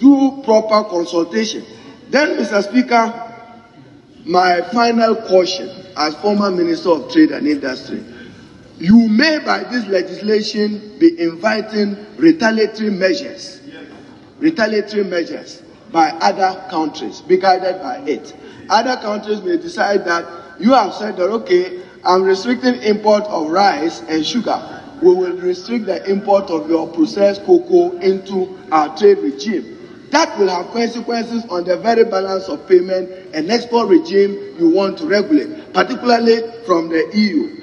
do proper consultation. Then, Mr. Speaker, my final caution as former Minister of Trade and Industry. You may, by this legislation, be inviting retaliatory measures, retaliatory measures by other countries, be guided by it. Other countries may decide that you have said that, okay, I'm restricting import of rice and sugar. We will restrict the import of your processed cocoa into our trade regime. That will have consequences on the very balance of payment and export regime you want to regulate, particularly from the EU.